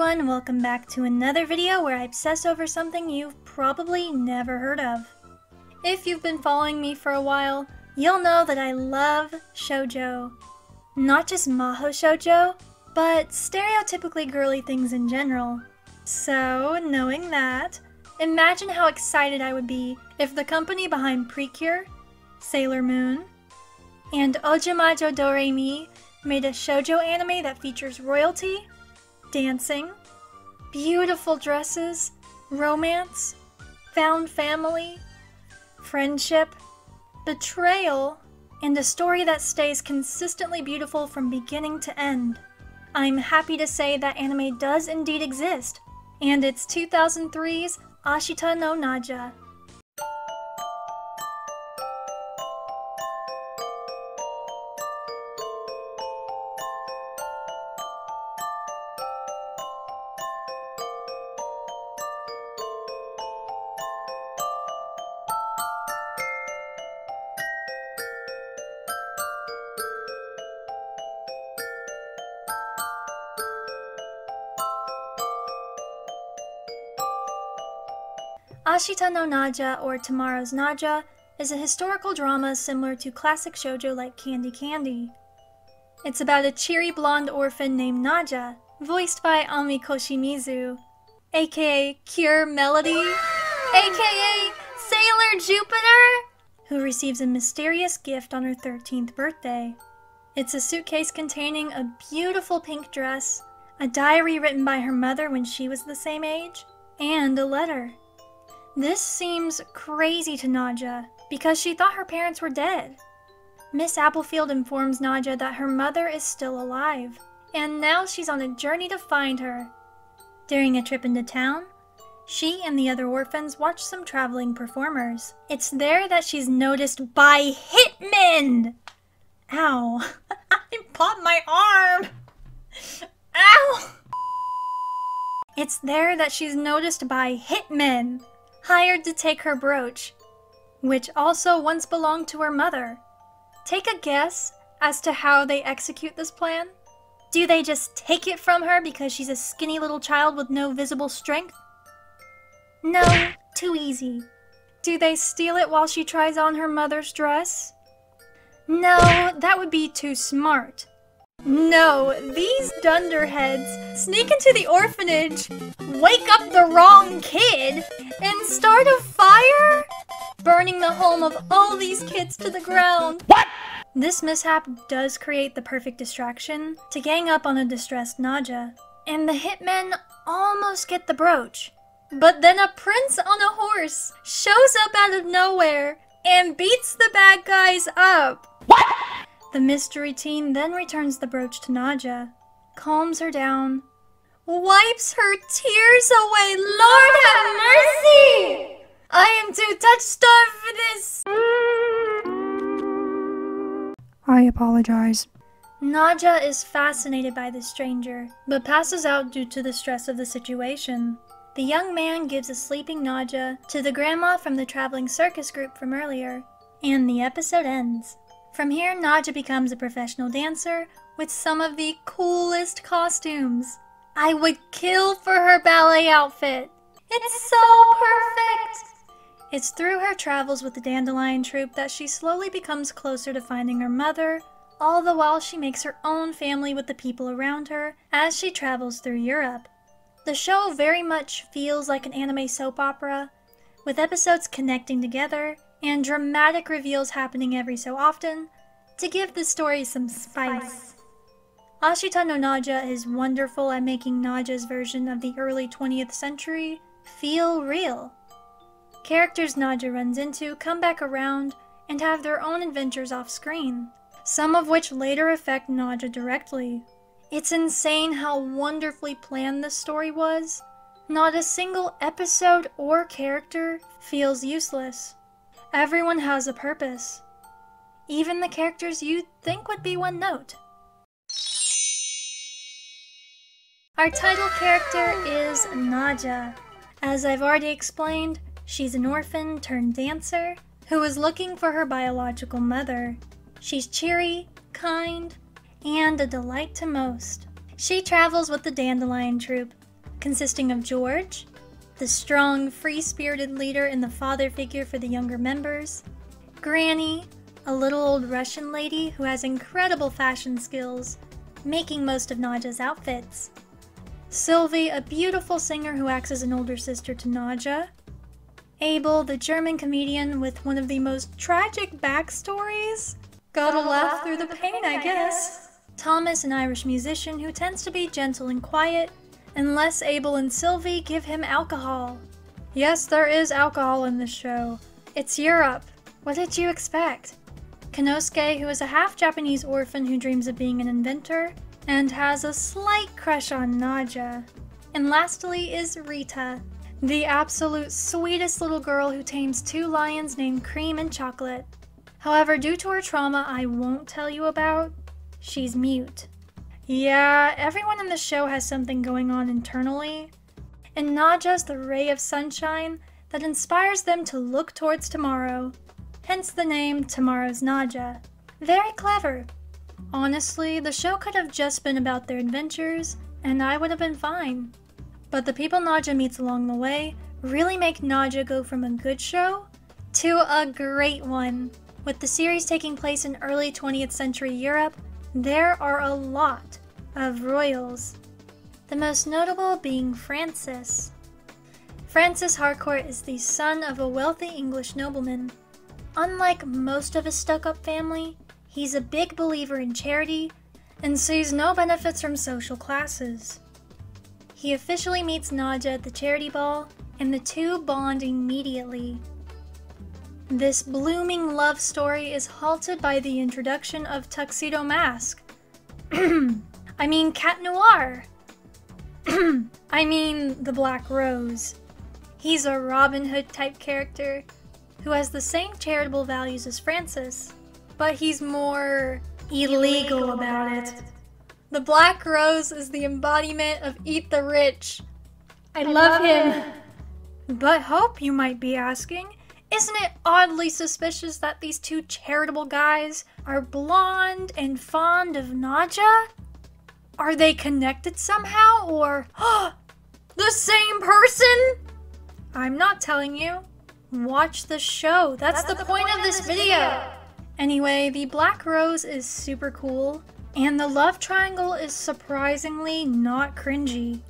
everyone, welcome back to another video where I obsess over something you've probably never heard of. If you've been following me for a while, you'll know that I love shoujo. Not just maho shoujo, but stereotypically girly things in general. So, knowing that, imagine how excited I would be if the company behind Precure, Sailor Moon, and Ojamajo Doremi made a shoujo anime that features royalty, dancing, beautiful dresses, romance, found family, friendship, betrayal, and a story that stays consistently beautiful from beginning to end. I'm happy to say that anime does indeed exist, and it's 2003's Ashita no Nadja. Ashita no Nadja, or Tomorrow's Nadja, is a historical drama similar to classic shoujo like Candy Candy. It's about a cheery blonde orphan named Nadja, voiced by Ami Koshimizu, aka Cure Melody, aka Sailor Jupiter, who receives a mysterious gift on her 13th birthday. It's a suitcase containing a beautiful pink dress, a diary written by her mother when she was the same age, and a letter. This seems crazy to Nadja because she thought her parents were dead. Miss Applefield informs Nadja that her mother is still alive, and now she's on a journey to find her. During a trip into town, she and the other orphans watch some traveling performers. It's there that she's noticed by hitmen! Ow. I popped my arm! Ow! It's there that she's noticed by hitmen hired to take her brooch, which also once belonged to her mother. Take a guess as to how they execute this plan? Do they just take it from her because she's a skinny little child with no visible strength? No, too easy. Do they steal it while she tries on her mother's dress? No, that would be too smart. No, these dunderheads sneak into the orphanage, wake up the wrong kid, and start a fire? Burning the home of all these kids to the ground. What? This mishap does create the perfect distraction to gang up on a distressed Nadja, and the hitmen almost get the brooch. But then a prince on a horse shows up out of nowhere and beats the bad guys up. What? The mystery teen then returns the brooch to Nadja, calms her down, wipes her tears away. Lord have mercy! I am too touch-starved for this! I apologize. Nadja is fascinated by the stranger, but passes out due to the stress of the situation. The young man gives a sleeping Nadja to the grandma from the traveling circus group from earlier, and the episode ends. From here, Nadja becomes a professional dancer with some of the coolest costumes. I would kill for her ballet outfit. It's so perfect! It's through her travels with the Dandelion Troupe that she slowly becomes closer to finding her mother, all the while she makes her own family with the people around her as she travels through Europe. The show very much feels like an anime soap opera, with episodes connecting together and dramatic reveals happening every so often to give the story some spice. Ashita no Nadja is wonderful at making Nadja's version of the early 20th century feel real. Characters Nadja runs into come back around and have their own adventures off screen, some of which later affect Nadja directly. It's insane how wonderfully planned this story was. Not a single episode or character feels useless. Everyone has a purpose. Even the characters you'd think would be one note. Our title character is Nadja. As I've already explained, she's an orphan turned dancer who is looking for her biological mother. She's cheery, kind, and a delight to most. She travels with the Dandelion Troupe, consisting of George, the strong, free spirited leader and the father figure for the younger members, Granny, a little old Russian lady who has incredible fashion skills, making most of Nadja's outfits, Sylvie, a beautiful singer who acts as an older sister to Nadja, Abel, the German comedian with one of the most tragic backstories. Gotta laugh through the pain, I guess. Thomas, an Irish musician who tends to be gentle and quiet, unless Abel and Sylvie give him alcohol. Yes, there is alcohol in this show. It's Europe. What did you expect? Kennosuke, who is a half Japanese orphan who dreams of being an inventor and has a slight crush on Nadja. And lastly is Rita, the absolute sweetest little girl who tames two lions named Cream and Chocolate. However, due to her trauma I won't tell you about, she's mute. Yeah, everyone in the show has something going on internally, and Nadja's the ray of sunshine that inspires them to look towards tomorrow, hence the name Tomorrow's Nadja. Very clever. Honestly, the show could have just been about their adventures, and I would have been fine. But the people Nadja meets along the way really make Nadja go from a good show to a great one. With the series taking place in early 20th century Europe, there are a lot of royals. The most notable being Francis. Francis Harcourt is the son of a wealthy English nobleman. Unlike most of his stuck up family, he's a big believer in charity and sees no benefits from social classes. He officially meets Nadja at the charity ball, and the two bond immediately. This blooming love story is halted by the introduction of Tuxedo Mask. I mean, Cat Noir. I mean, the Black Rose. He's a Robin Hood type character who has the same charitable values as Francis, but he's more illegal about it. The Black Rose is the embodiment of Eat the Rich. I, love, him. But Hope, you might be asking, isn't it oddly suspicious that these two charitable guys are blonde and fond of Nadja? Are they connected somehow, or the same person? I'm not telling you. Watch the show. That's, That's the, the, point, point of this, this video. video. Anyway, the Black Rose is super cool, and the love triangle is surprisingly not cringy.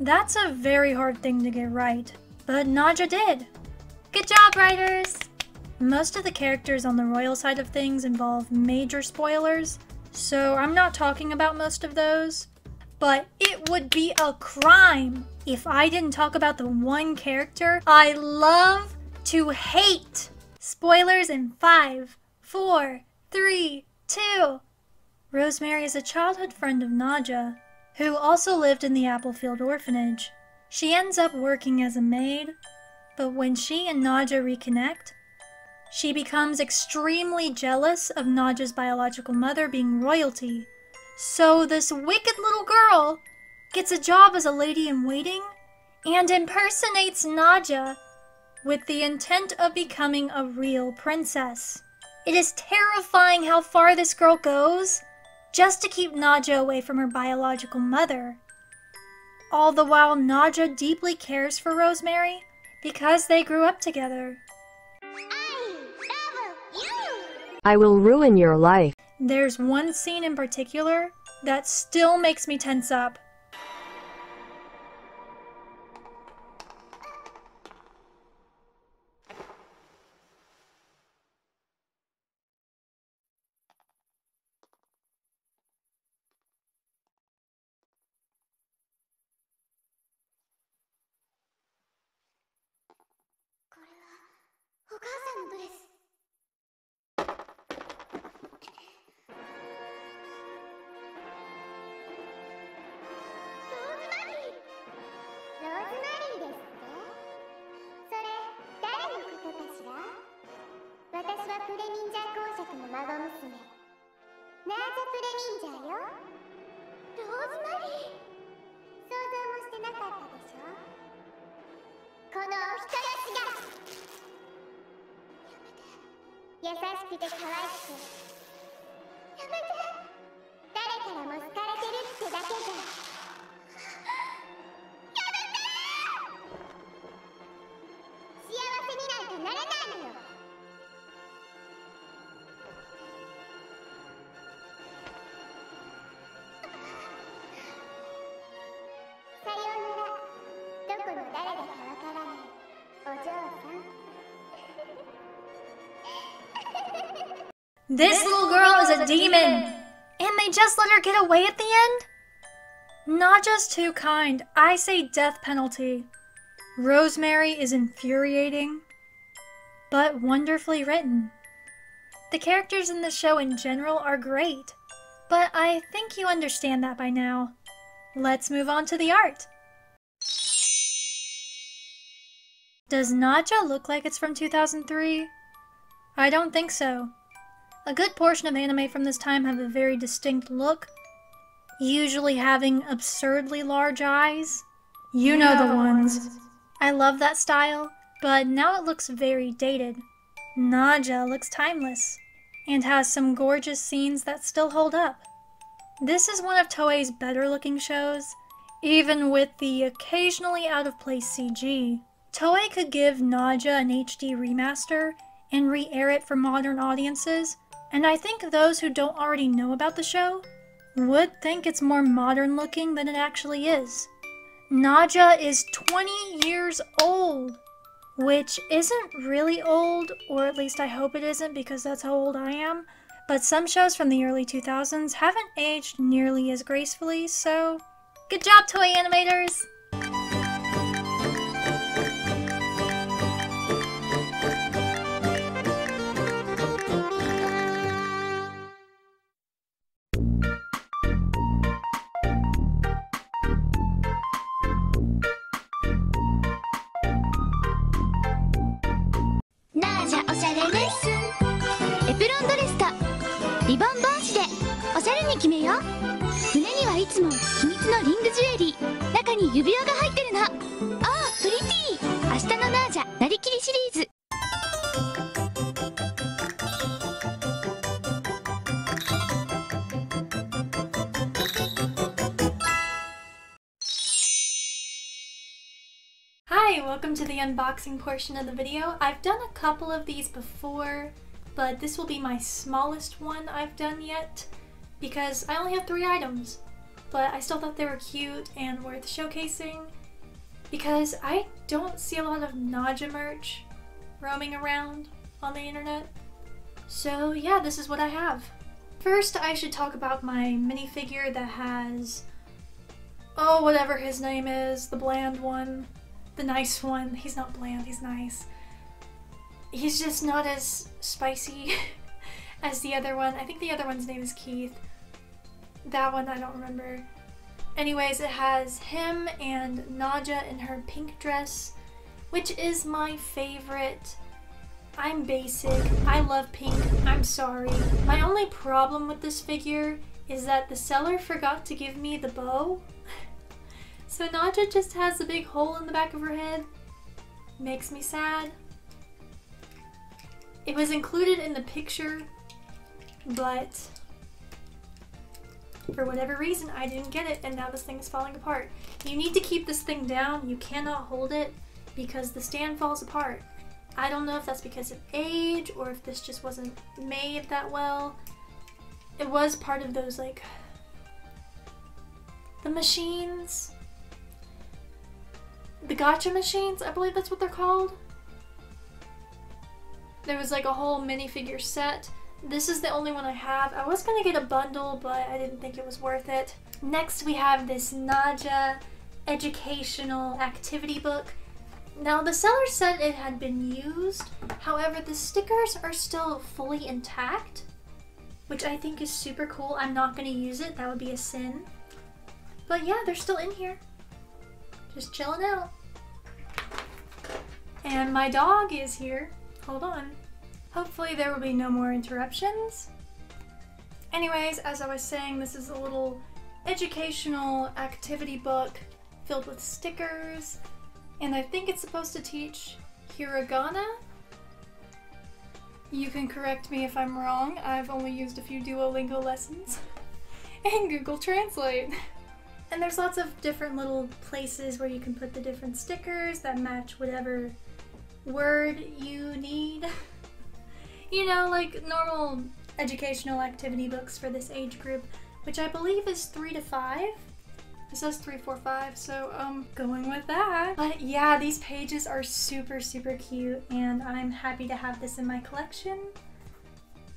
That's a very hard thing to get right, but Nadja did. Good job, writers! Most of the characters on the royal side of things involve major spoilers, so I'm not talking about most of those. But it would be a crime if I didn't talk about the one character I love to hate. Spoilers in five, four, three, two. Rosemary is a childhood friend of Nadja, who also lived in the Applefield orphanage. She ends up working as a maid, but when she and Nadja reconnect, she becomes extremely jealous of Nadja's biological mother being royalty. So this wicked little girl gets a job as a lady in waiting and impersonates Nadja with the intent of becoming a real princess. It is terrifying how far this girl goes just to keep Nadja away from her biological mother. All the while, Nadja deeply cares for Rosemary because they grew up together. I will ruin your life. There's one scene in particular that still makes me tense up. 優しくて可愛くて This little girl is a demon! And they just let her get away at the end? Not just too kind. I say death penalty. Rosemary is infuriating, but wonderfully written. The characters in the show in general are great, but I think you understand that by now. Let's move on to the art. Does Nadja look like it's from 2003? I don't think so. A good portion of anime from this time have a very distinct look, usually having absurdly large eyes. You know the ones. I love that style, but now it looks very dated. Nadja looks timeless, and has some gorgeous scenes that still hold up. This is one of Toei's better looking shows, even with the occasionally out of place CG. Toei could give Nadja an HD remaster and re-air it for modern audiences, and I think those who don't already know about the show would think it's more modern looking than it actually is. Nadja is 20 years old, which isn't really old, or at least I hope it isn't because that's how old I am. But some shows from the early 2000s haven't aged nearly as gracefully, so good job, Toei animators! はいつも秘密のリングジュエリー中に指輪が入ってるのああプリティ明日のナージャなりきりシリーズ welcome to the unboxing portion of the video. I've done a couple of these before, but this will be my smallest one I've done yet because I only have three items. But I still thought they were cute and worth showcasing because I don't see a lot of Nadja merch roaming around on the internet. So yeah, this is what I have. First, I should talk about my minifigure that has, oh, whatever his name is, the bland one the nice one. He's not bland, he's nice. He's just not as spicy as the other one. I think the other one's name is Keith. That one I don't remember. Anyways, it has him and Nadja in her pink dress, which is my favorite. I'm basic. I love pink. I'm sorry. My only problem with this figure is that the seller forgot to give me the bow. So Nadja just has a big hole in the back of her head. Makes me sad. It was included in the picture, but for whatever reason I didn't get it and now this thing is falling apart. You need to keep this thing down. You cannot hold it because the stand falls apart. I don't know if that's because of age or if this just wasn't made that well. It was part of those like the machines the gotcha machines, I believe that's what they're called. There was like a whole minifigure set. This is the only one I have. I was gonna get a bundle, but I didn't think it was worth it. Next we have this Nadja educational activity book. Now the seller said it had been used, however the stickers are still fully intact, which I think is super cool. I'm not gonna use it, that would be a sin. But yeah, they're still in here just chilling out. And my dog is here. Hold on. Hopefully there will be no more interruptions. Anyways, as I was saying, this is a little educational activity book filled with stickers. And I think it's supposed to teach hiragana. You can correct me if I'm wrong. I've only used a few Duolingo lessons. and Google Translate. And there's lots of different little places where you can put the different stickers that match whatever word you need. you know, like normal educational activity books for this age group, which I believe is three to five. It says three, four, five, so um, going with that. But yeah, these pages are super, super cute, and I'm happy to have this in my collection.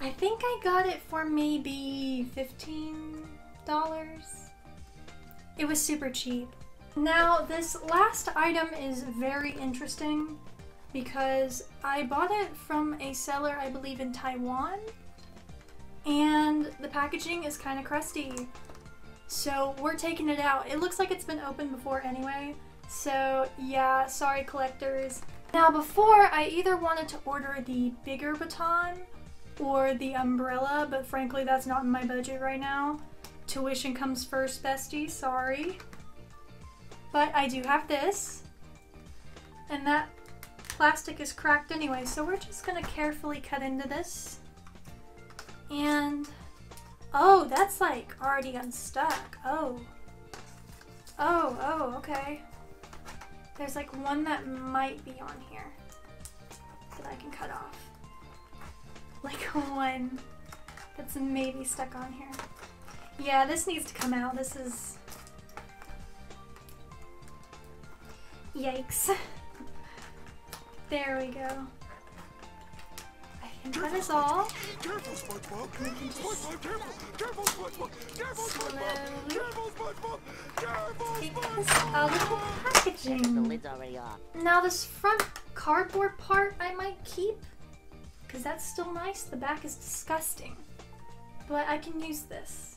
I think I got it for maybe $15. It was super cheap. Now, this last item is very interesting because I bought it from a seller, I believe, in Taiwan, and the packaging is kind of crusty. So we're taking it out. It looks like it's been opened before anyway, so yeah, sorry collectors. Now before, I either wanted to order the bigger baton or the umbrella, but frankly that's not in my budget right now. Tuition comes first, bestie, sorry. But I do have this. And that plastic is cracked anyway, so we're just gonna carefully cut into this. And, oh, that's like already unstuck. Oh. Oh, oh, okay. There's like one that might be on here that I can cut off. Like one that's maybe stuck on here. Yeah, this needs to come out. This is Yikes. There we go. I think that is all. Take this SpongeBob! out of the lid's already off. Now this front cardboard part I might keep. Because that's still nice. The back is disgusting. But I can use this.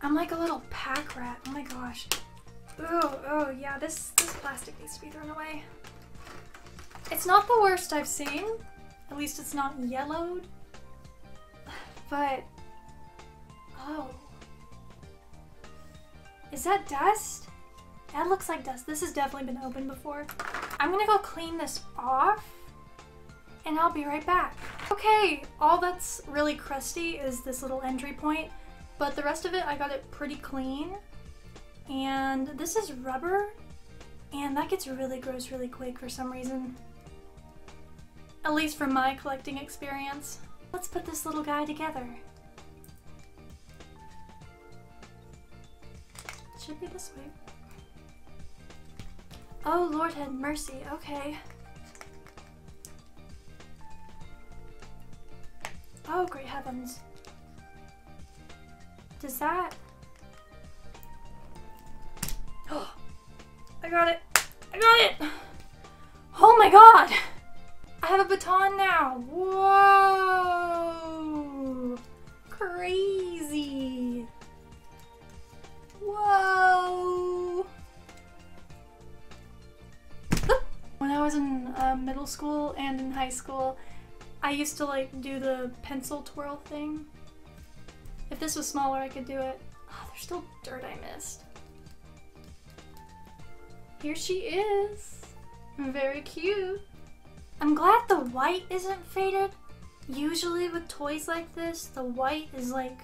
I'm like a little pack rat. Oh my gosh. Oh, oh yeah, this, this plastic needs to be thrown away. It's not the worst I've seen. At least it's not yellowed. But, oh. Is that dust? That looks like dust. This has definitely been opened before. I'm gonna go clean this off and I'll be right back. Okay, all that's really crusty is this little entry point, but the rest of it I got it pretty clean. And this is rubber, and that gets really gross really quick for some reason. At least from my collecting experience. Let's put this little guy together. Should be this way. Oh, Lord had mercy. Okay. Oh, great heavens. Does that... Oh, I got it. I got it. Oh my god. I have a baton now. Whoa. Crazy. Whoa. When I was in uh, middle school and in high school, I used to like do the pencil twirl thing. If this was smaller, I could do it. Oh, there's still dirt I missed. Here she is. Very cute. I'm glad the white isn't faded. Usually with toys like this, the white is like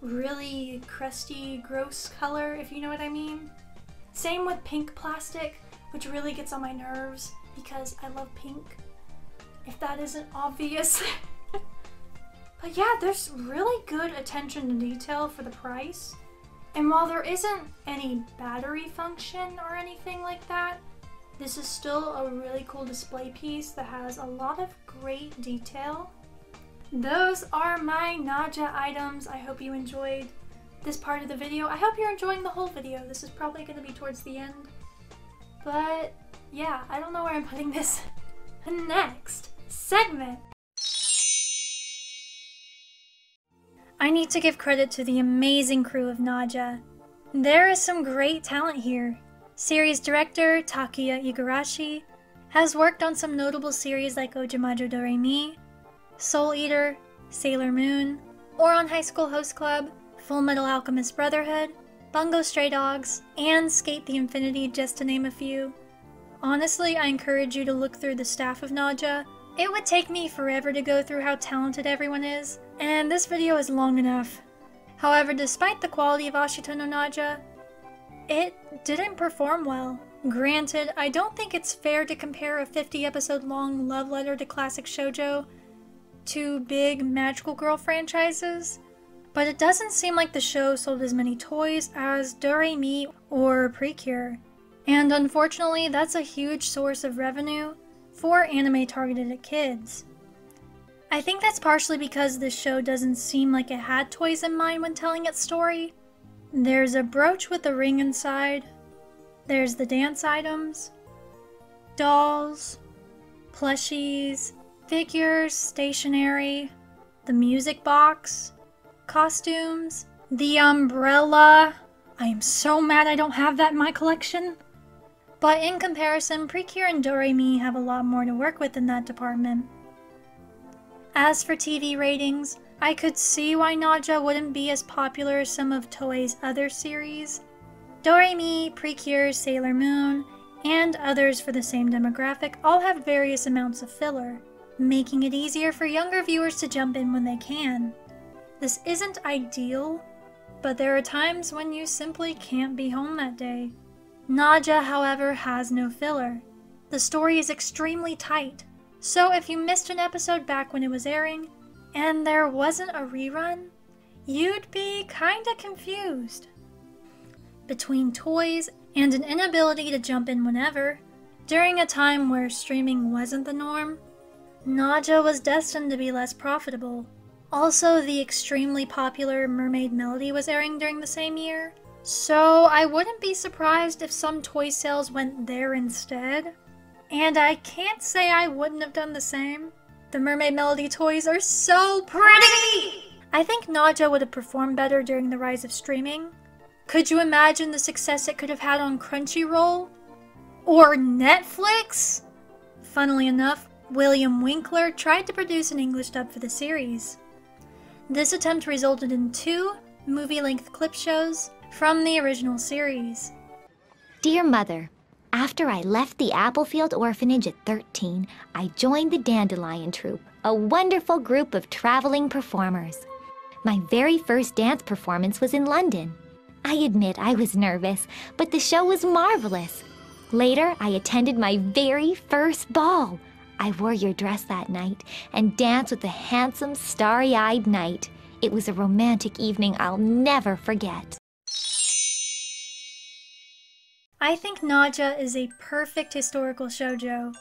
really crusty, gross color, if you know what I mean. Same with pink plastic, which really gets on my nerves because I love pink. If that isn't obvious. but yeah, there's really good attention to detail for the price. And while there isn't any battery function or anything like that, this is still a really cool display piece that has a lot of great detail. Those are my Nadja items. I hope you enjoyed this part of the video. I hope you're enjoying the whole video. This is probably going to be towards the end. But yeah, I don't know where I'm putting this. Next segment. I need to give credit to the amazing crew of Nadja. There is some great talent here. Series director Takuya Igarashi has worked on some notable series like Ojamajo Doremi, Soul Eater, Sailor Moon, Ouran High School Host Club, Full Metal Alchemist Brotherhood, Bungo Stray Dogs, and SK8 the Infinity, just to name a few. Honestly, I encourage you to look through the staff of Nadja. It would take me forever to go through how talented everyone is, and this video is long enough. However, despite the quality of Ashita no Nadja, it didn't perform well. Granted, I don't think it's fair to compare a 50 episode long love letter to classic shoujo to big magical girl franchises, but it doesn't seem like the show sold as many toys as Doremi or Precure. And unfortunately, that's a huge source of revenue for anime targeted at kids. I think that's partially because the show doesn't seem like it had toys in mind when telling its story. There's a brooch with a ring inside, there's the dance items, dolls, plushies, figures, stationery, the music box, costumes, the umbrella. I am so mad I don't have that in my collection. But in comparison, Precure and Doremi have a lot more to work with in that department. As for TV ratings, I could see why Nadja wouldn't be as popular as some of Toei's other series. Doremi, Precure, Sailor Moon, and others for the same demographic all have various amounts of filler, making it easier for younger viewers to jump in when they can. This isn't ideal, but there are times when you simply can't be home that day. Nadja, however, has no filler. The story is extremely tight, so if you missed an episode back when it was airing, and there wasn't a rerun, you'd be kinda confused. Between toys and an inability to jump in whenever, during a time where streaming wasn't the norm, Nadja was destined to be less profitable. Also, the extremely popular Mermaid Melody was airing during the same year, so I wouldn't be surprised if some toy sales went there instead. And I can't say I wouldn't have done the same. The Mermaid Melody toys are so pretty! I think Nadja would have performed better during the rise of streaming. Could you imagine the success it could have had on Crunchyroll? Or Netflix? Funnily enough, William Winkler tried to produce an English dub for the series. This attempt resulted in two movie length clip shows from the original series. Dear Mother, after I left the Applefield Orphanage at 13, I joined the Dandelion Troupe, a wonderful group of traveling performers. My very first dance performance was in London. I admit I was nervous, but the show was marvelous. Later, I attended my very first ball. I wore your dress that night and danced with the handsome, starry eyed knight. It was a romantic evening I'll never forget. I think Nadja is a perfect historical shoujo.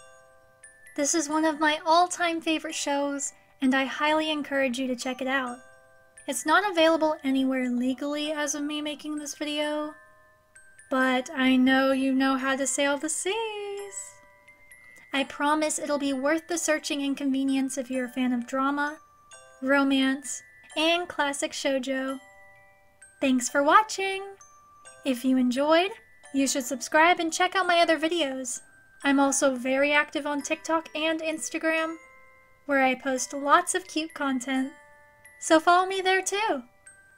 This is one of my all-time favorite shows, and I highly encourage you to check it out. It's not available anywhere legally as of me making this video, but I know you know how to sail the seas. I promise it'll be worth the searching inconvenience if you're a fan of drama, romance, and classic shoujo. Thanks for watching! If you enjoyed, you should subscribe and check out my other videos. I'm also very active on TikTok and Instagram, where I post lots of cute content. So follow me there too.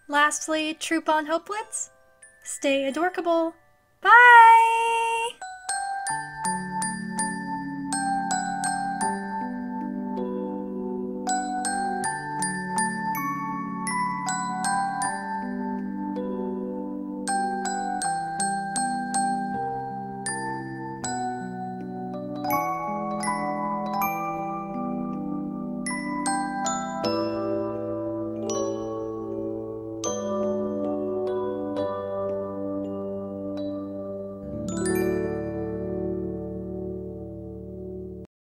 Lastly, troop on Hopelets. Stay adorkable. Bye!